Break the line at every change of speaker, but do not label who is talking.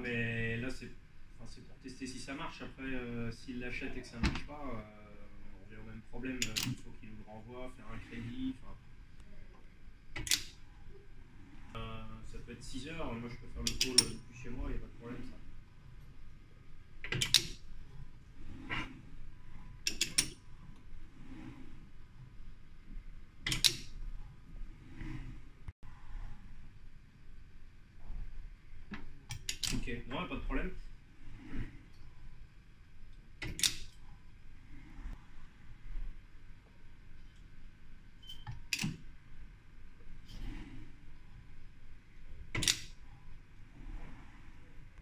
mais là, c'est enfin, pour tester si ça marche. Après, euh, s'il l'achète et que ça ne marche pas, euh, on revient au même problème. Euh, il faut qu'il nous renvoie, faire un crédit. ça peut être 6 heures. Moi, je peux faire le call depuis chez moi, il n'y a pas de problème. Ça. Ok, non, pas de problème.